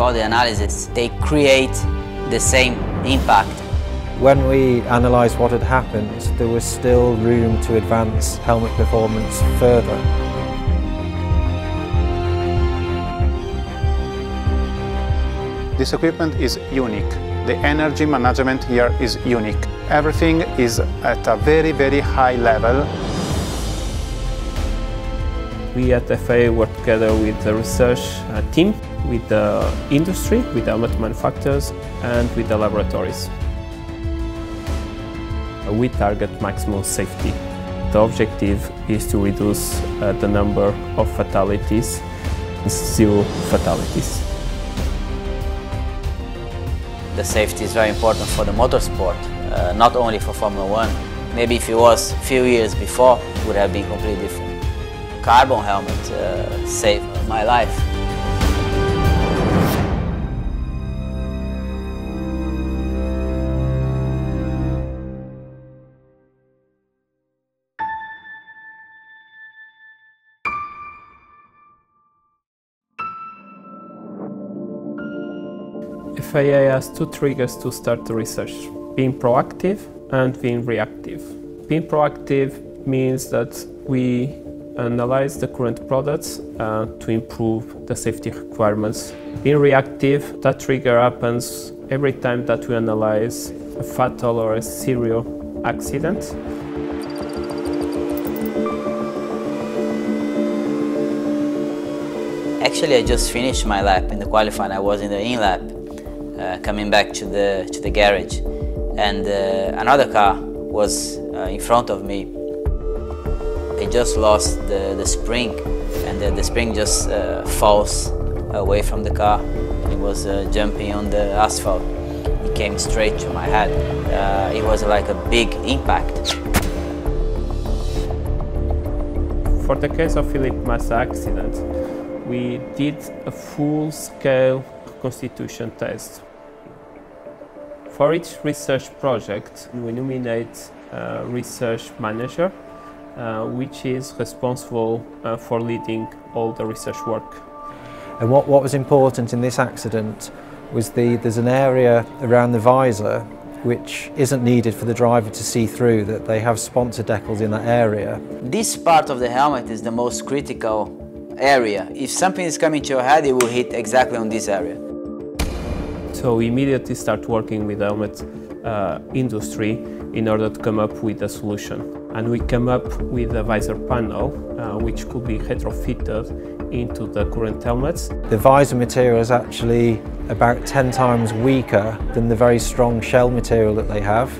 all the analysis, they create the same impact. When we analysed what had happened, there was still room to advance helmet performance further. This equipment is unique. The energy management here is unique. Everything is at a very, very high level. We at FIA work together with the research uh, team, with the industry, with the helmet manufacturers and with the laboratories. We target maximum safety. The objective is to reduce uh, the number of fatalities, zero fatalities. The safety is very important for the motorsport, uh, not only for Formula One. Maybe if it was a few years before, it would have been completely different. Carbon helmet uh, saved my life. FIA has two triggers to start the research, being proactive and being reactive. Being proactive means that we analyze the current products uh, to improve the safety requirements. Being reactive, that trigger happens every time that we analyze a fatal or a serious accident. Actually, I just finished my lap in the qualifying. I was in the in lap, coming back to the to the garage, and uh, another car was uh, in front of me. I just lost the, the spring, and the, the spring just uh, falls away from the car. It was uh, jumping on the asphalt. It came straight to my head. Uh, it was like a big impact. For the case of Felipe Massa accident, we did a full-scale constitution test. For each research project, we nominate a research manager, uh, which is responsible uh, for leading all the research work. And what, what was important in this accident was the, there's an area around the visor which isn't needed for the driver to see through, that they have sponsor decals in that area. This part of the helmet is the most critical area. If something is coming to your head, it will hit exactly on this area. So we immediately start working with the helmet uh, industry in order to come up with a solution. And we come up with a visor panel uh, which could be retrofitted into the current helmets. The visor material is actually about 10 times weaker than the very strong shell material that they have.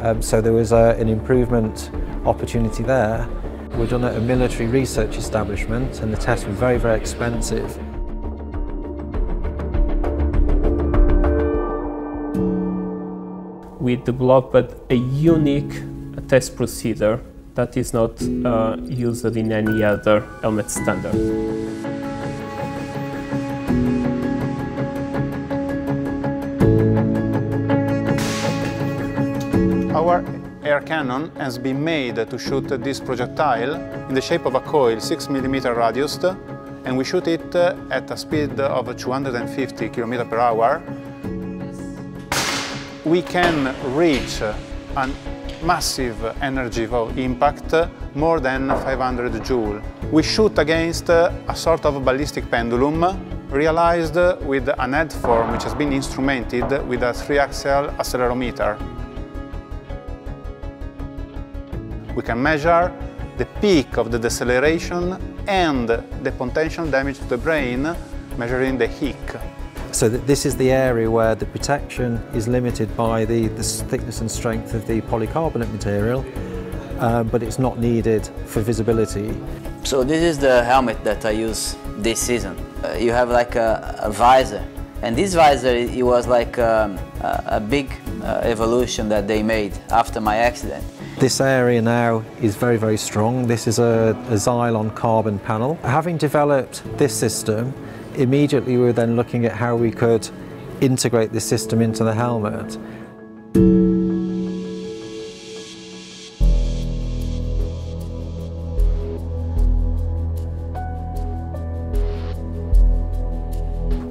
Um, so there was a, an improvement opportunity there. We're done at a military research establishment and the tests were very, very expensive. We developed a unique test procedure that is not uh, used in any other helmet standard. Our air cannon has been made to shoot this projectile in the shape of a coil, 6 mm radius, and we shoot it at a speed of 250 km per hour. We can reach a massive energy impact, more than 500 joule. We shoot against a sort of ballistic pendulum realized with an head form which has been instrumented with a three-axial accelerometer. We can measure the peak of the deceleration and the potential damage to the brain, measuring the HIC. So that this is the area where the protection is limited by the, the thickness and strength of the polycarbonate material, uh, but it's not needed for visibility. So this is the helmet that I use this season. Uh, you have like a, a, visor, and this visor it was like um, a, a, big uh, evolution that they made after my accident. This area now is very, very strong. This is a, a Zylon carbon panel. Having developed this system, immediately we were then looking at how we could integrate this system into the helmet.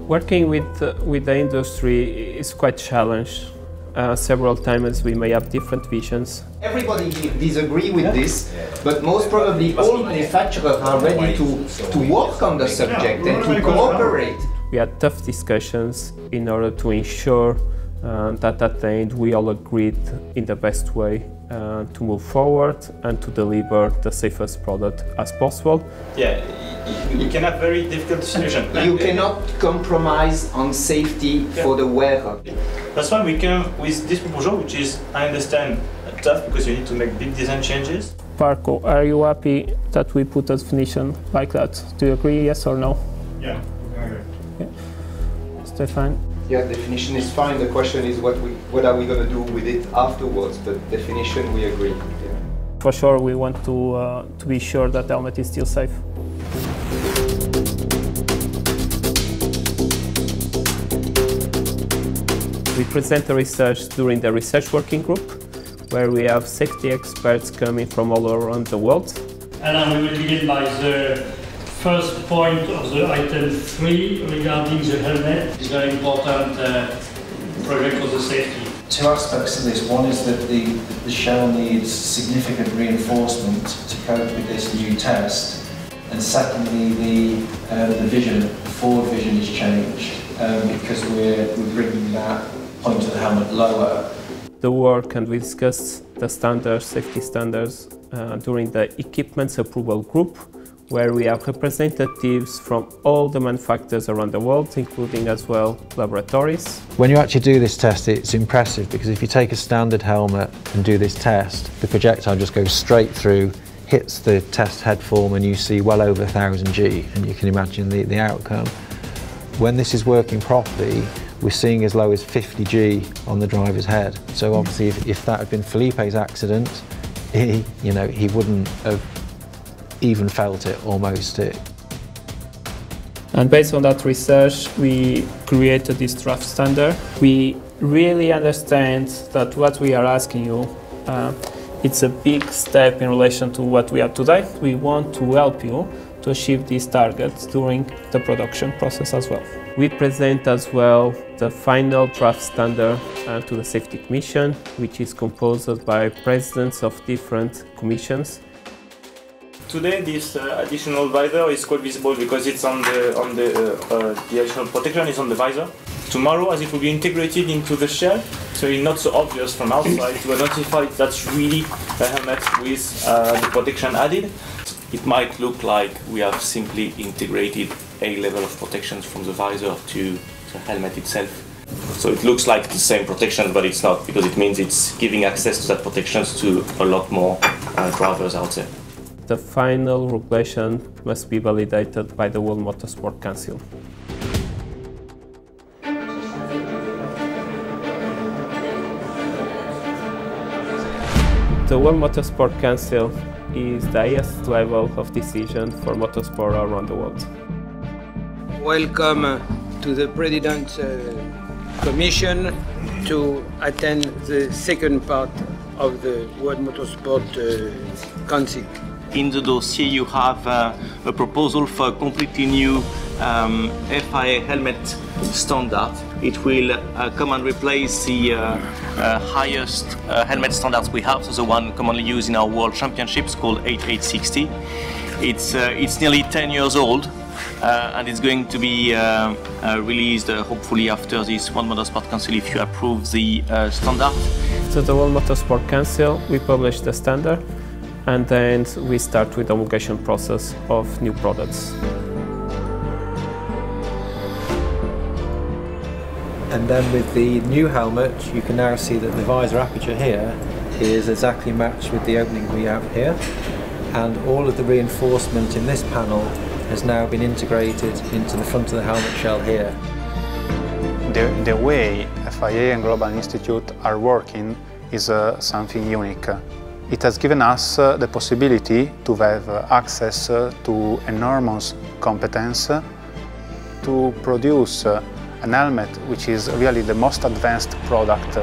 Working with, uh, with the industry is quite challenging. Uh, several times we may have different visions. Everybody disagree with this, but most probably all manufacturers are ready to, to work on the subject and to cooperate. We had tough discussions in order to ensure uh, that at the end we all agreed in the best way uh, to move forward and to deliver the safest product as possible. Yeah, you can have very difficult solution. You cannot compromise on safety for the wearer. That's why we came with this proposal, which is, I understand, tough because you need to make big design changes. Parco, are you happy that we put a definition like that? Do you agree, yes or no? Yeah, I agree. Yeah. Stefan? Yeah, definition is fine. The question is what we what are we going to do with it afterwards? But definition, we agree. Yeah. For sure, we want to uh, to be sure that the helmet is still safe. We present the research during the research working group, where we have safety experts coming from all around the world. And we will begin by the first point of the item 3 regarding the helmet. It's very important uh, project for the safety. Two aspects to this. One is that the, the shell needs significant reinforcement to cope with this new test. And secondly, the, uh, the vision, the forward vision is changed um, because we're, we're bringing that point of the helmet lower. The work and we discussed the standards, safety standards uh, during the equipments approval group where we have representatives from all the manufacturers around the world, including as well laboratories. When you actually do this test, it's impressive because if you take a standard helmet and do this test, the projectile just goes straight through, hits the test head form and you see well over 1000 G and you can imagine the, the outcome. When this is working properly, we're seeing as low as 50 G on the driver's head. So obviously if, if that had been Felipe's accident, he, you know, he wouldn't have even felt it almost. It. And based on that research, we created this draft standard. We really understand that what we are asking you, uh, it's a big step in relation to what we have today. We want to help you to achieve these targets during the production process as well. We present as well the final draft standard uh, to the Safety Commission, which is composed by presidents of different commissions Today, this uh, additional visor is quite visible because it's on the on the uh, uh, the additional protection is on the visor. Tomorrow, as it will be integrated into the shell, so it's not so obvious from outside to identify that's really the helmet with uh, the protection added. It might look like we have simply integrated a level of protection from the visor to the helmet itself. So it looks like the same protection, but it's not because it means it's giving access to that protection to a lot more uh, drivers out there the final regulation must be validated by the World Motorsport Council. The World Motorsport Council is the highest level of decision for motorsport around the world. Welcome to the President's uh, Commission to attend the second part of the World Motorsport uh, Council in the dossier you have uh, a proposal for a completely new um, FIA helmet standard. It will uh, come and replace the uh, uh highest uh, helmet standards we have, so the one commonly used in our world championships called 8860. It's, uh, it's nearly 10 years old and it's going to be released hopefully after this World Motorsport Council if you approve the standard. So the World Motorsport Council, we publish the standard and then we start with the homologation process of new products. And then with the new helmet, you can now see that the visor aperture here is exactly matched with the opening we have here. And all of the reinforcement in this panel has now been integrated into the front of the helmet shell here. The, the way FIA and Global Institute are working is uh, something unique. It has given us uh, the possibility to have access uh, to enormous competence to produce uh, an helmet which is really the most advanced product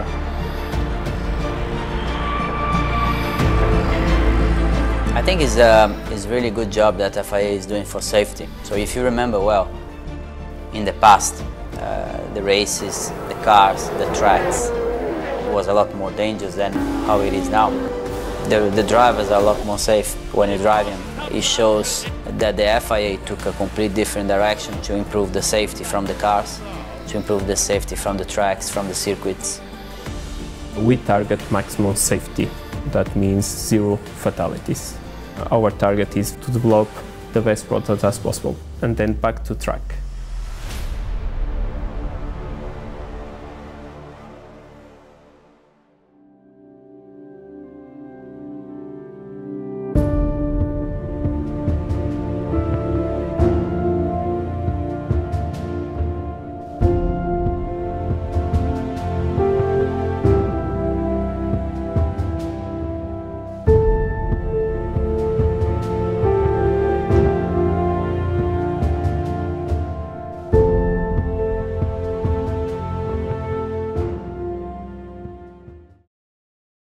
I think it's a, um, it's a really good job that FIA is doing for safety. So if you remember well, in the past, uh, the races, the cars, the tracks. Was a lot more dangerous than how it is now. The, the drivers are a lot more safe when you're driving. It shows that the FIA took a complete different direction to improve the safety from the cars, to improve the safety from the tracks, from the circuits. We target maximum safety. That means zero fatalities. Our target is to develop the best product as possible and then back to track.